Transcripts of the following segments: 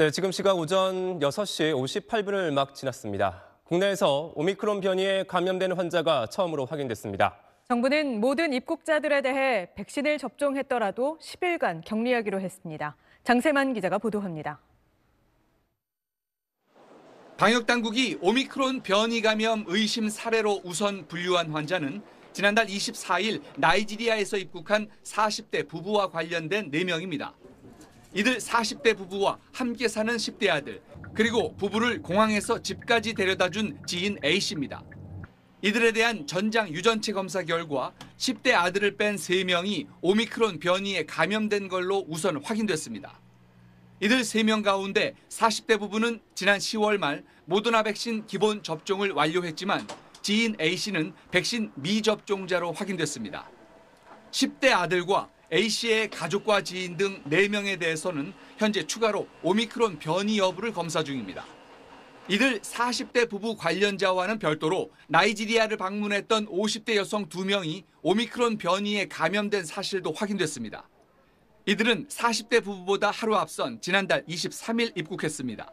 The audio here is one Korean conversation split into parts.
네, 지금 시각 오전 6시 58분을 막 지났습니다. 국내에서 오미크론 변이에 감염된 환자가 처음으로 확인됐습니다. 정부는 모든 입국자들에 대해 백신을 접종했더라도 10일간 격리하기로 했습니다. 장세만 기자가 보도합니다. 방역 당국이 오미크론 변이 감염 의심 사례로 우선 분류한 환자는 지난달 24일 나이지리아에서 입국한 40대 부부와 관련된 4명입니다. 이들 40대 부부와 함께 사는 10대 아들, 그리고 부부를 공항에서 집까지 데려다 준 지인 A씨입니다. 이들에 대한 전장 유전체 검사 결과 10대 아들을 뺀 3명이 오미크론 변이에 감염된 걸로 우선 확인됐습니다. 이들 3명 가운데 40대 부부는 지난 10월 말 모더나 백신 기본 접종을 완료했지만 지인 A씨는 백신 미접종자로 확인됐습니다. 10대 아들과 A씨의 가족과 지인 등 4명에 대해서는 현재 추가로 오미크론 변이 여부를 검사 중입니다. 이들 40대 부부 관련자와는 별도로 나이지리아를 방문했던 50대 여성 2명이 오미크론 변이에 감염된 사실도 확인됐습니다. 이들은 40대 부부보다 하루 앞선 지난달 23일 입국했습니다.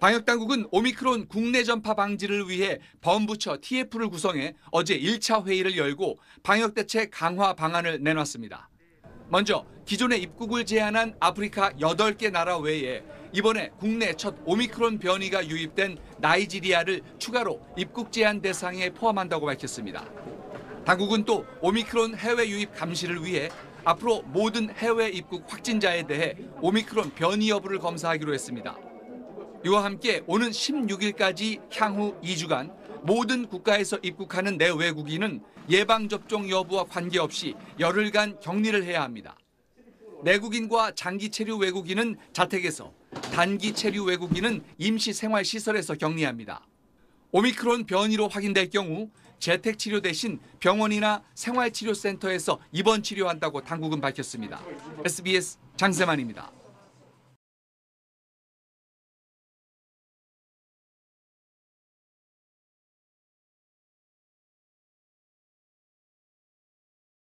방역당국은 오미크론 국내 전파 방지를 위해 범부처 TF를 구성해 어제 1차 회의를 열고 방역대책 강화 방안을 내놨습니다. 먼저 기존의 입국을 제한한 아프리카 8개 나라 외에 이번에 국내 첫 오미크론 변이가 유입된 나이지리아를 추가로 입국 제한 대상에 포함한다고 밝혔습니다. 당국은 또 오미크론 해외 유입 감시를 위해 앞으로 모든 해외 입국 확진자에 대해 오미크론 변이 여부를 검사하기로 했습니다. 이와 함께 오는 16일까지 향후 2주간 모든 국가에서 입국하는 내외국인은 예방접종 여부와 관계없이 열흘간 격리를 해야 합니다. 내국인과 장기 체류 외국인은 자택에서, 단기 체류 외국인은 임시 생활 시설에서 격리합니다. 오미크론 변이로 확인될 경우 재택 치료 대신 병원이나 생활 치료센터에서 입원 치료한다고 당국은 밝혔습니다. SBS 장세만입니다.